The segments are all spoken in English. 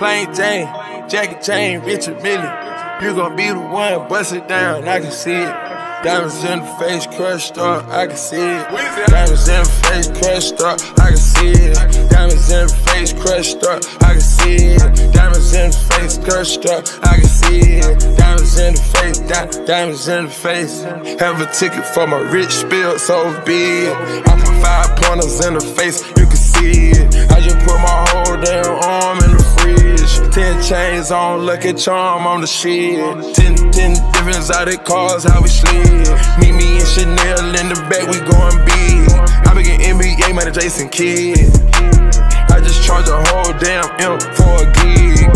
Plain Jane, Jackie Chan, Richard Mille. You gon' be the one, bust it down, I can see it. Diamonds in the face, crushed up, I can see it. Diamonds in the face, crushed up, I can see it. Diamonds in the face, crushed up, I can see it. Diamonds in the face, crushed up, I can see it. Diamonds in the face, di- diamonds in the face. Have a ticket for my rich spill, so big. I put five pointers in the face, you can see it. I just put my whole damn arm in. Ten chains on, lucky charm on the shit. Ten, ten different exotic cars, how we slid. Meet me and Chanel in the back, we going big. I be getting NBA, man, Jason Kidd. I just charge a whole damn M for a gig.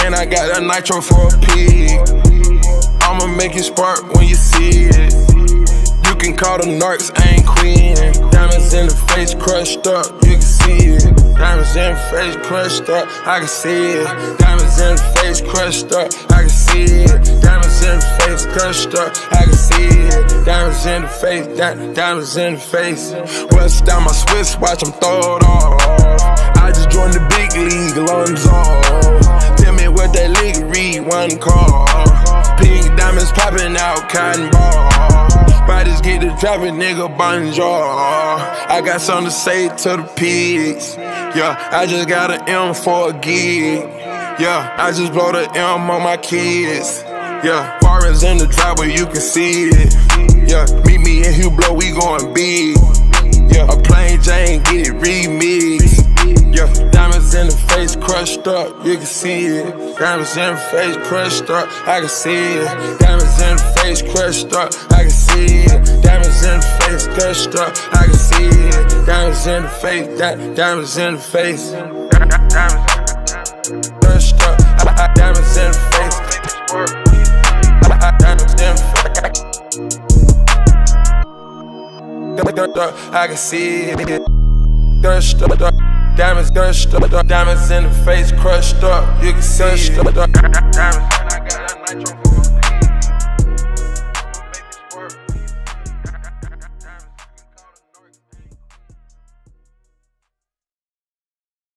And I got a nitro for a pig. I'ma make it spark when you see it. You can call them narcs, I ain't queen. Diamonds in the face, crushed up, you can see it. Diamonds in the face, crushed up, I can see it. Diamonds in the face, crushed up, I can see it. Diamonds in the face, crushed up, I can see it. Diamonds in the face, di- diamonds in the face. Bust down my Swiss watch, I'm throw it off. I just joined the big league, lungs off. Tell me what that league read, one call. Pink diamonds popping out, cotton ball. Dropping, nigga, bonjour. I got something to say to the pigs. Yeah, I just got an M for a gig. Yeah, I just blow the M on my kids. Yeah, foreigns in the driveway, you can see it. Yeah, meet me in Hublot, we going big. Yeah, a plain Jane, get it remixed. Yeah, diamonds in the face crushed up, you can see it. Diamonds in the face crushed up, I can see it. Diamonds in the face up, I can see it. Diamonds in the face crushed up, I can see it. Diamonds in the face, di- diamonds in the face. Crushed up, I- I- diamonds in the face. Diamonds in the face. I can see it. Crushed up, diamonds crushed up, diamonds in the face crushed up. You can see it. Diamonds, I got a nitro.